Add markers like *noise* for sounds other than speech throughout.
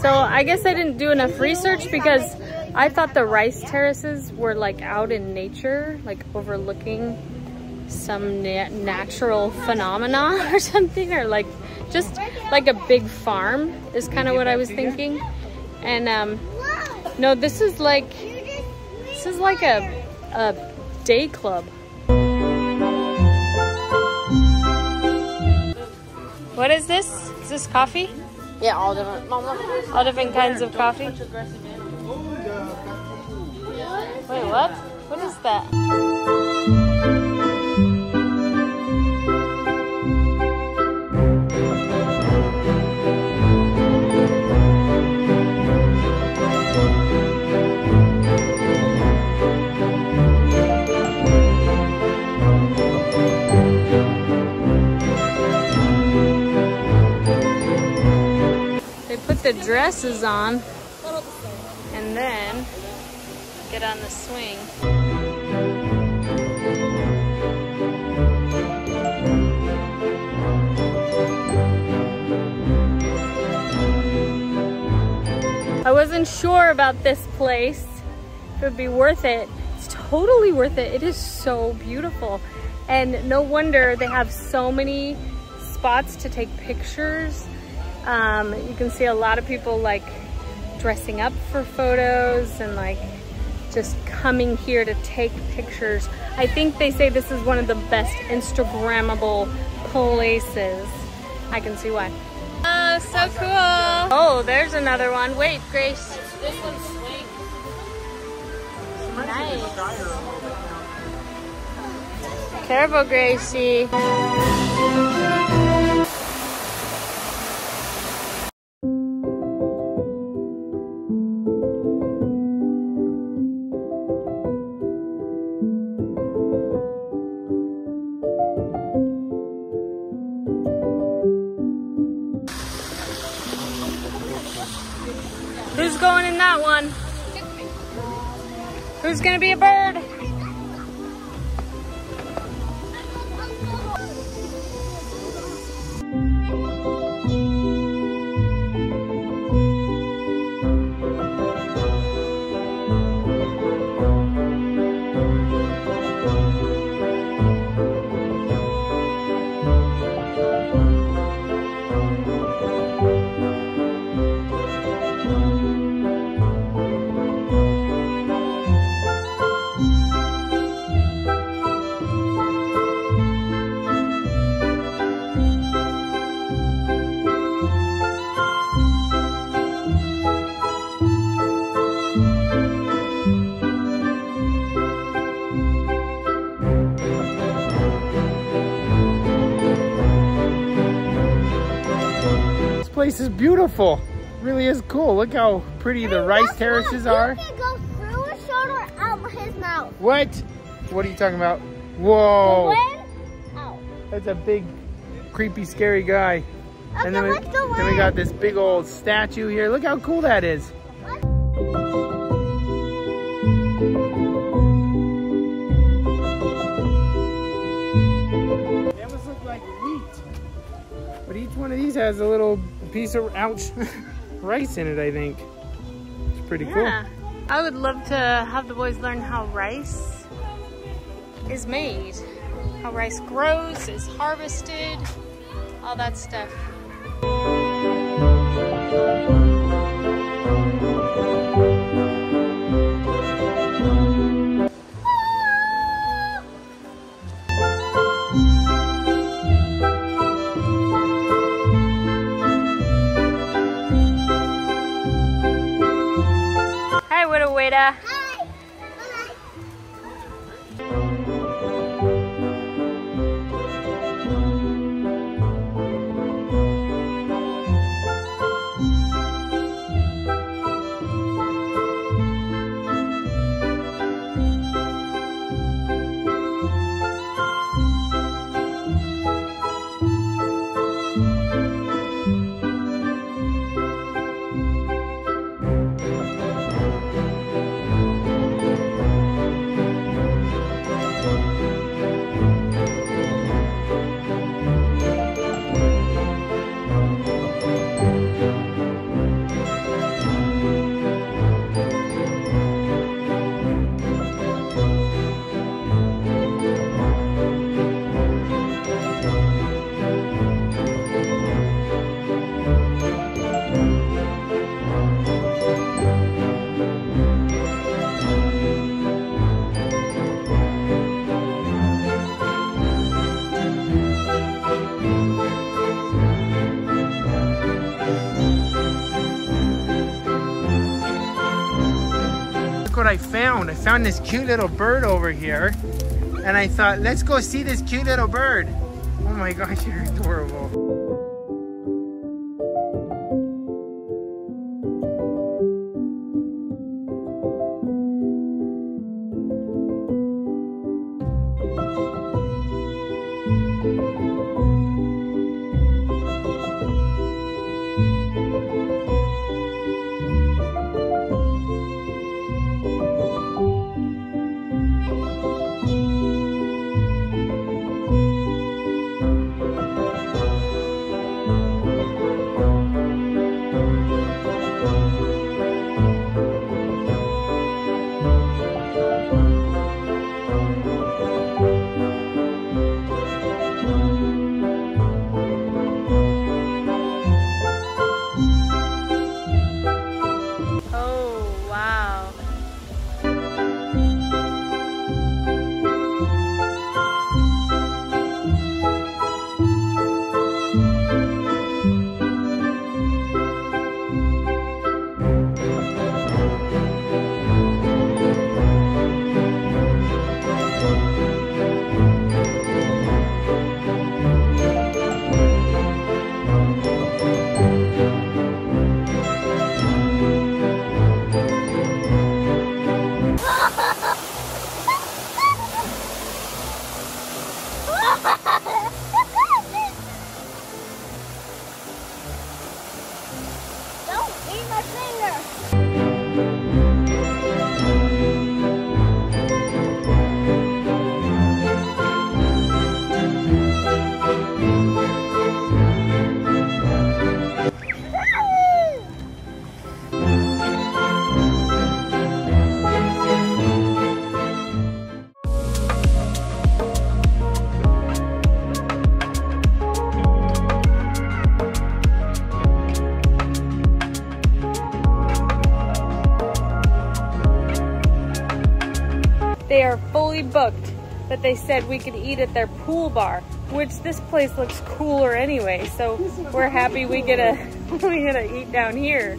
So I guess I didn't do enough research because I thought the rice terraces were like out in nature, like overlooking some na natural phenomena *laughs* or something, or like just like a big farm is kind of what I was thinking. And um, no, this is like, this is like a, a day club. What is this? Is this coffee? Yeah, all different. Mama. All different kinds of coffee? Wait, what? What is that? The dresses on and then get on the swing. I wasn't sure about this place. It would be worth it. It's totally worth it. It is so beautiful. And no wonder they have so many spots to take pictures. Um, you can see a lot of people like dressing up for photos and like just coming here to take pictures. I think they say this is one of the best Instagrammable places. I can see why. Oh, so cool. Oh, there's another one. Wait, Grace. This one's. Nice. Careful, Gracie. Who's going in that one? Who's gonna be a bird? Place is beautiful. Really is cool. Look how pretty the rice terraces are. You can go through his shoulder, out his mouth. What? What are you talking about? Whoa. That's a big, creepy, scary guy. Okay, And then we, let's then we got this big old statue here. Look how cool that is. They almost look like wheat. But each one of these has a little piece of, ouch, *laughs* rice in it, I think. It's pretty Yeah. I would love to have the boys learn how rice is made, how rice grows, is harvested, all that stuff. I found. I found this cute little bird over here. And I thought, let's go see this cute little bird. Oh my gosh, you're adorable. Ha ha ha! They are fully booked, but they said we could eat at their pool bar, which this place looks cooler anyway. So we're happy we get a *laughs* we get to eat down here.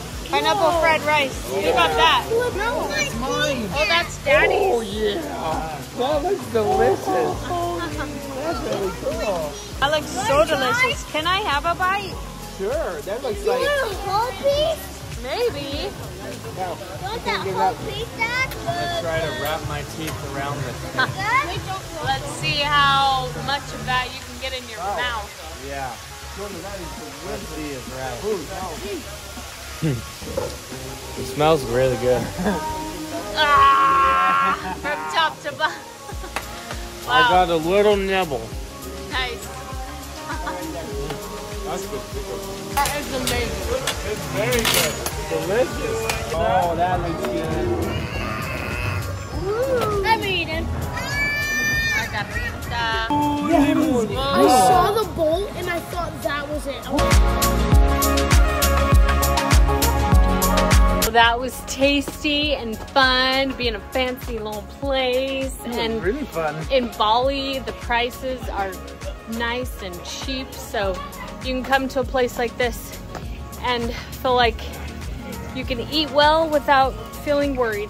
Pineapple fried rice. What about that? That's mine. Oh, that's daddy's. Oh yeah. That looks delicious. That's really cool. That looks so delicious. Can I have a bite? Sure. That looks You like. want a whole piece? Maybe. No, You want that give whole up. piece, Dad? Try to wrap my teeth around this. Good? Let's see how much of that you can get in your mouth. Yeah. Let's see if right. *laughs* It smells really good. *laughs* Ah, from top to bottom. I got a little nibble. nice. *laughs* That's good. That is amazing. It's very good. Delicious. Oh, that looks good. I'm eating. Margarita. I saw the bowl and I thought that was it. That was tasty and fun, being a fancy little place. And really fun. in Bali, the prices are nice and cheap, so you can come to a place like this and feel like you can eat well without feeling worried.